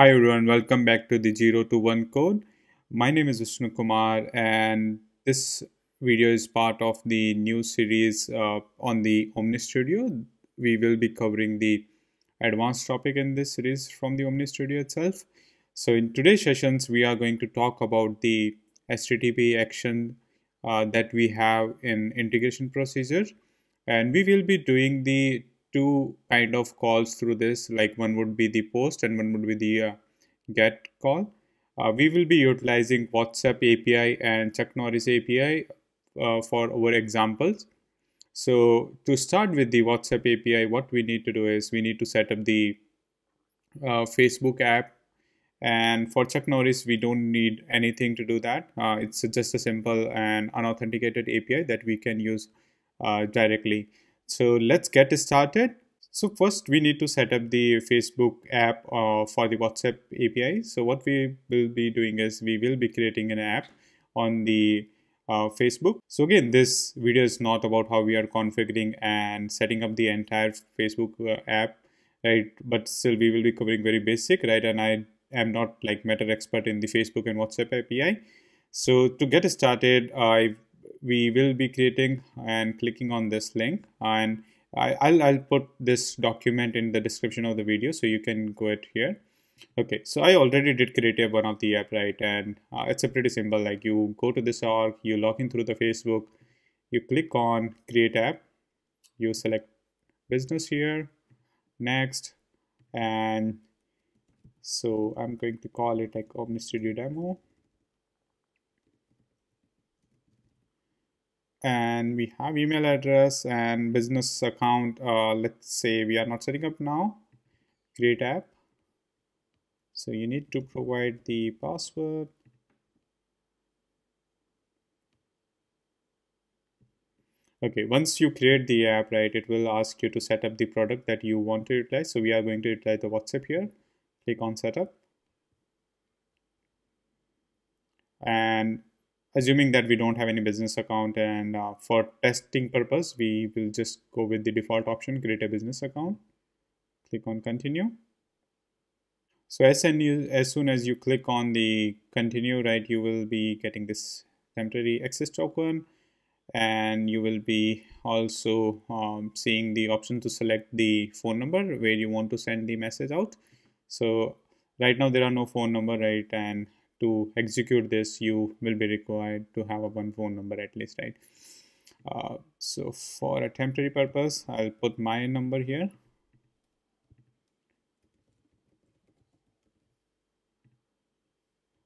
Hi everyone, welcome back to the 0 to 1 code. My name is Vishnu Kumar and this video is part of the new series uh, on the Omni Studio. We will be covering the advanced topic in this series from the Omni Studio itself. So in today's sessions, we are going to talk about the HTTP action uh, that we have in integration procedure and we will be doing the two kind of calls through this. Like one would be the post and one would be the uh, get call. Uh, we will be utilizing whatsapp api and chuck norris api uh, for our examples. So to start with the whatsapp api what we need to do is we need to set up the uh, facebook app. And for chuck norris we don't need anything to do that. Uh, it's just a simple and unauthenticated api that we can use uh, directly so let's get started. So first we need to set up the Facebook app uh, for the WhatsApp API. So what we will be doing is we will be creating an app on the uh, Facebook. So again, this video is not about how we are configuring and setting up the entire Facebook uh, app, right? But still we will be covering very basic, right? And I am not like meta expert in the Facebook and WhatsApp API. So to get started, I we will be creating and clicking on this link. And I, will I'll put this document in the description of the video so you can go it here. Okay so I already did create a one of the app right? And uh, it's a pretty simple like you go to this org you log in through the Facebook you click on create app you select business here next and so I'm going to call it like Omni Studio demo and we have email address and business account uh, let's say we are not setting up now. Create app. So you need to provide the password. Okay once you create the app right it will ask you to set up the product that you want to utilize. So we are going to utilize the whatsapp here. Click on setup. And assuming that we don't have any business account and uh, for testing purpose we will just go with the default option create a business account. Click on continue. So as as soon as you click on the continue right you will be getting this temporary access token. And you will be also um, seeing the option to select the phone number where you want to send the message out. So right now there are no phone number right and to execute this you will be required to have a one phone number at least right? Uh, so for a temporary purpose I'll put my number here.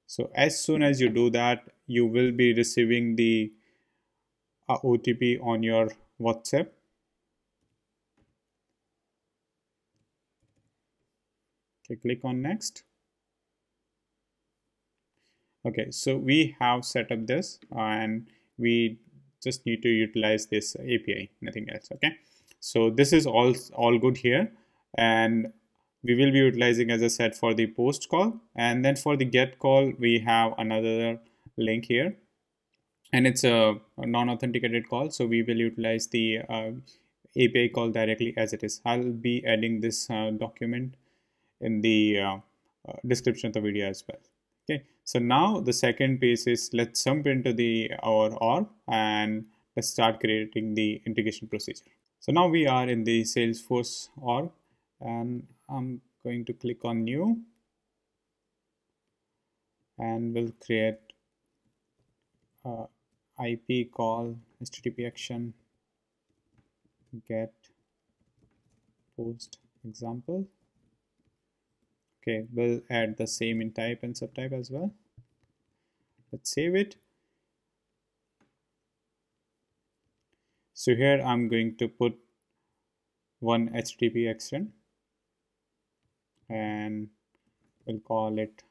So as soon as you do that you will be receiving the uh, OTP on your WhatsApp. Okay click on next okay so we have set up this and we just need to utilize this api nothing else okay? So this is all all good here and we will be utilizing as i said for the post call and then for the get call we have another link here and it's a, a non-authenticated call so we will utilize the uh, api call directly as it is. I'll be adding this uh, document in the uh, uh description of the video as well so now the second piece is let's jump into the our org and let's start creating the integration procedure. So now we are in the salesforce org and i'm going to click on new and we'll create ip call http action get post example okay we'll add the same in type and subtype as well. Let's save it. So here I'm going to put one HTTP action and we'll call it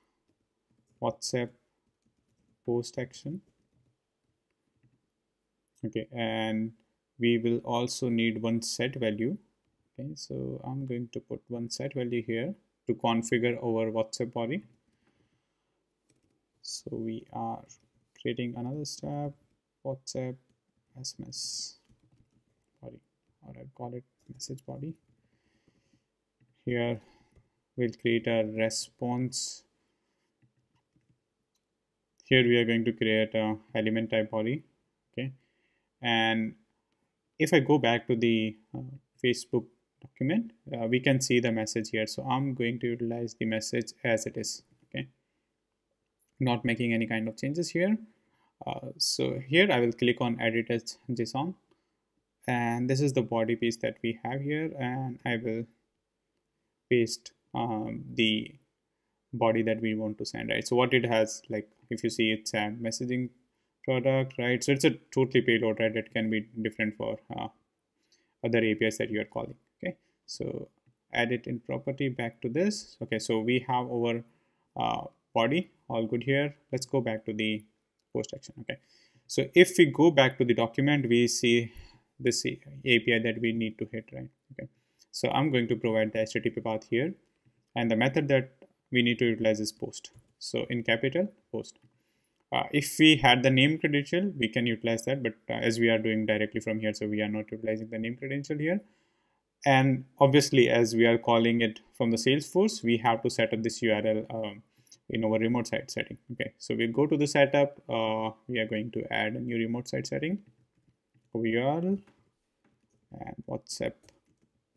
WhatsApp post action. Okay and we will also need one set value. Okay so I'm going to put one set value here to configure our WhatsApp body. So we are creating another step, WhatsApp SMS body, or I call it message body. Here we'll create a response here we are going to create a element type body okay and if I go back to the uh, Facebook document uh, we can see the message here. So I'm going to utilize the message as it is okay? Not making any kind of changes here. Uh, so here I will click on edit as JSON. And this is the body piece that we have here. And I will paste um, the body that we want to send right? So what it has like if you see it's a messaging product right? So it's a totally payload right? It can be different for uh, other apis that you are calling so add it in property back to this. Okay so we have our uh, body. All good here. Let's go back to the post action okay. So if we go back to the document we see this api that we need to hit right? Okay. So i'm going to provide the http path here and the method that we need to utilize is post. So in capital post. Uh, if we had the name credential we can utilize that but uh, as we are doing directly from here so we are not utilizing the name credential here and obviously as we are calling it from the salesforce we have to set up this url um, in our remote site setting. Okay so we'll go to the setup. Uh, we are going to add a new remote site setting. Url and whatsapp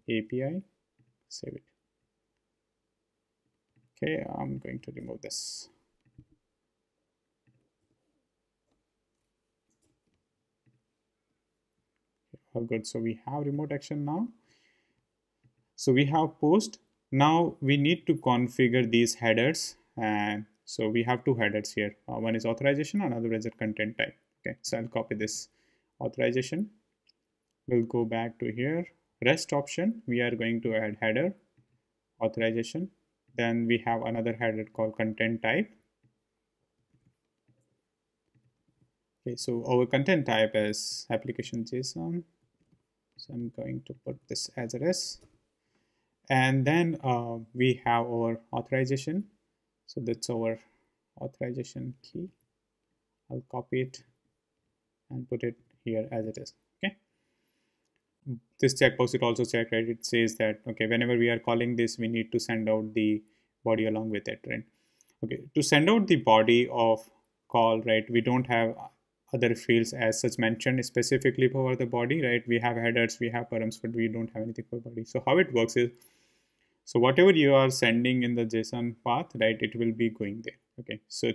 api save it. Okay i'm going to remove this. All good. So we have remote action now so we have post. Now we need to configure these headers. And so we have two headers here. Uh, one is authorization another is a content type. Okay so i'll copy this authorization. We'll go back to here. Rest option we are going to add header authorization. Then we have another header called content type. Okay so our content type is application json. So i'm going to put this as it is and then uh, we have our authorization. So that's our authorization key. I'll copy it and put it here as it is okay? This checkbox it also check right it says that okay whenever we are calling this we need to send out the body along with it right? Okay to send out the body of call right we don't have other fields as such mentioned specifically for the body right? We have headers we have params but we don't have anything for body. So how it works is so whatever you are sending in the json path right it will be going there okay? So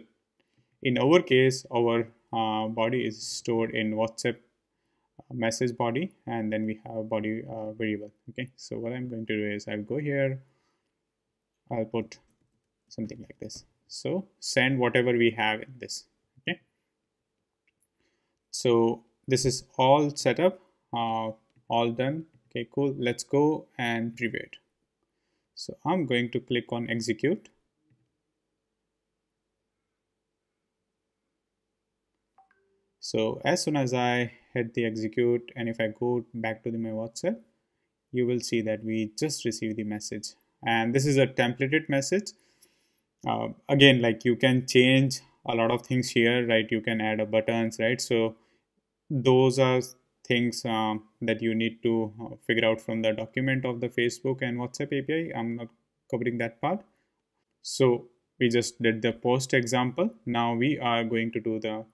in our case our uh, body is stored in whatsapp uh, message body and then we have body uh, variable okay? So what i'm going to do is i'll go here i'll put something like this. So send whatever we have in this okay? So this is all set up uh, all done okay cool. Let's go and preview it so i'm going to click on execute. So as soon as i hit the execute and if i go back to the my whatsapp you will see that we just received the message. And this is a templated message. Uh, again like you can change a lot of things here right? You can add a buttons right? So those are things um, that you need to uh, figure out from the document of the facebook and whatsapp api i'm not covering that part. So we just did the post example. Now we are going to do the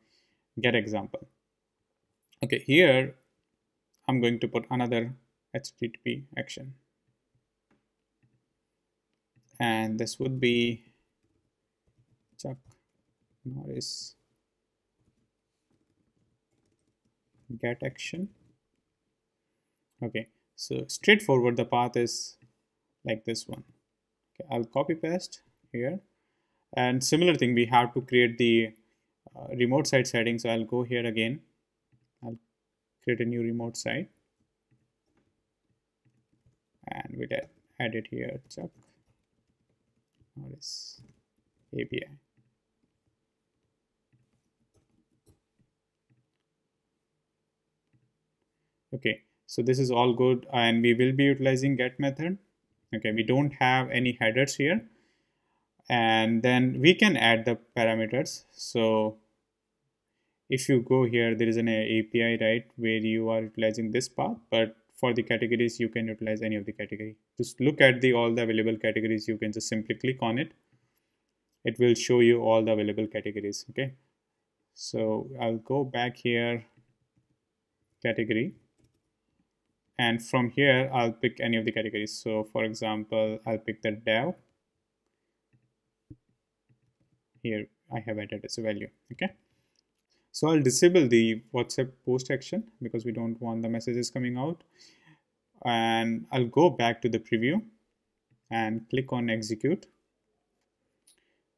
get example. Okay here i'm going to put another http action. And this would be chuck norris get action. Okay so straightforward the path is like this one. Okay i'll copy paste here. And similar thing we have to create the uh, remote site setting so i'll go here again. I'll create a new remote site. And we'll add, it here. Chuck norris api okay so this is all good and we will be utilizing get method. Okay we don't have any headers here. And then we can add the parameters. So if you go here there is an API right where you are utilizing this path but for the categories you can utilize any of the category. Just look at the all the available categories. You can just simply click on it. It will show you all the available categories okay? So I'll go back here category and from here I'll pick any of the categories. So for example I'll pick the dev. Here I have added as a value okay? So I'll disable the WhatsApp post action because we don't want the messages coming out. And I'll go back to the preview and click on execute.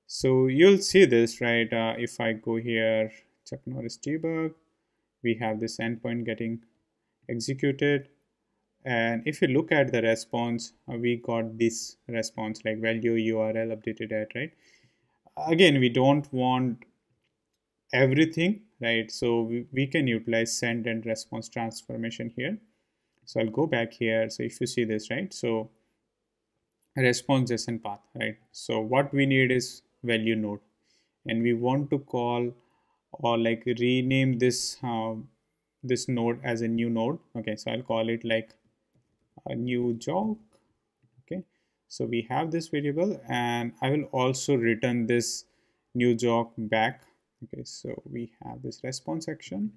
So you'll see this right? Uh, if I go here Chuck Norris debug we have this endpoint getting executed and if you look at the response uh, we got this response like value url updated at right? Again we don't want everything right? So we, we can utilize send and response transformation here. So i'll go back here. So if you see this right? So response json path right? So what we need is value node. And we want to call or like rename this uh, this node as a new node. Okay so i'll call it like a new joke okay? So we have this variable and i will also return this new joke back okay? So we have this response action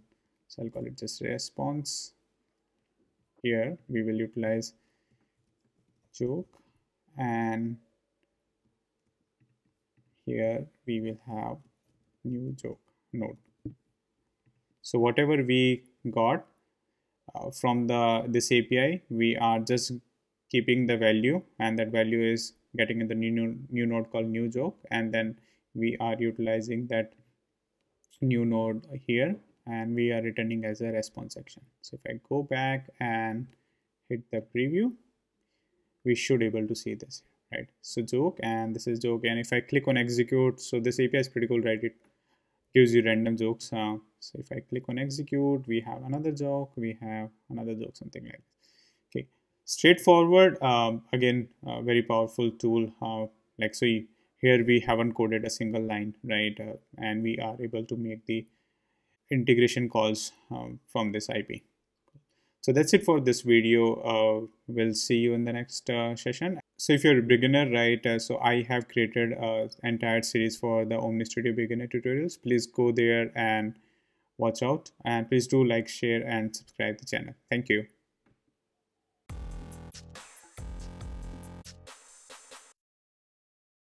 so i'll call it just response. Here we will utilize joke and here we will have new joke node. So whatever we got uh, from the this API we are just keeping the value and that value is getting in the new, new, new node called new joke and then we are utilizing that new node here and we are returning as a response action so if I go back and hit the preview we should able to see this right? So joke and this is joke and if I click on execute so this API is pretty cool right? It gives you random jokes uh, so if I click on execute we have another joke we have another joke something like this. Okay. Straightforward um, again very powerful tool uh, like so here we haven't coded a single line right uh, and we are able to make the integration calls um, from this IP so that's it for this video. Uh, we'll see you in the next uh, session. So if you're a beginner right uh, so i have created an entire series for the omni studio beginner tutorials. Please go there and watch out and please do like share and subscribe the channel. Thank you